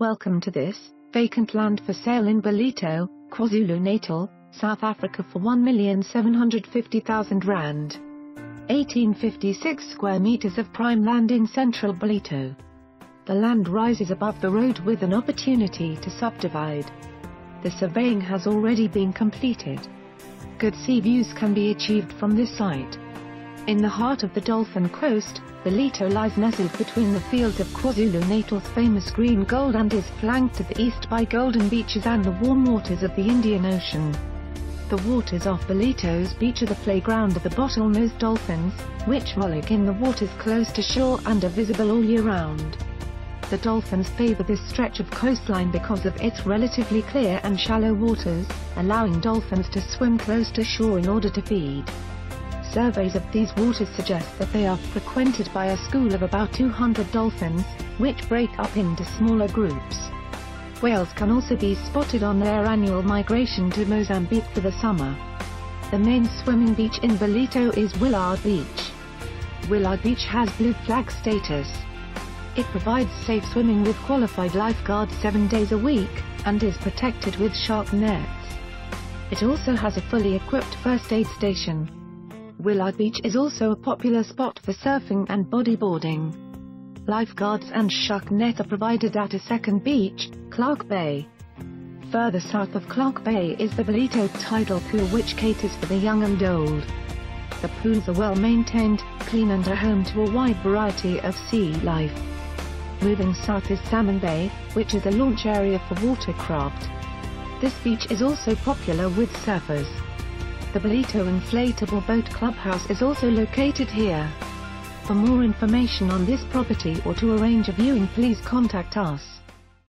Welcome to this, vacant land for sale in Ballito, KwaZulu-Natal, South Africa for 1,750,000 rand. 1856 square meters of prime land in central Ballito. The land rises above the road with an opportunity to subdivide. The surveying has already been completed. Good sea views can be achieved from this site. In the heart of the Dolphin Coast, Ballito lies nestled between the fields of KwaZulu-Natal's famous green gold and is flanked to the east by golden beaches and the warm waters of the Indian Ocean. The waters off Ballito's beach are the playground of the bottlenose dolphins, which frolic in the waters close to shore and are visible all year round. The dolphins favor this stretch of coastline because of its relatively clear and shallow waters, allowing dolphins to swim close to shore in order to feed. Surveys of these waters suggest that they are frequented by a school of about 200 dolphins, which break up into smaller groups. Whales can also be spotted on their annual migration to Mozambique for the summer. The main swimming beach in Ballito is Willard Beach. Willard Beach has blue flag status. It provides safe swimming with qualified lifeguards seven days a week, and is protected with shark nets. It also has a fully equipped first aid station. Willard Beach is also a popular spot for surfing and bodyboarding. Lifeguards and shark net are provided at a second beach, Clarke Bay. Further south of Clarke Bay is the Ballito Tidal Pool which caters for the young and old. The pools are well maintained, clean and are home to a wide variety of sea life. Moving south is Salmon Bay, which is a launch area for watercraft. This beach is also popular with surfers. The Ballito Inflatable Boat Clubhouse is also located here. For more information on this property or to arrange a viewing please contact us.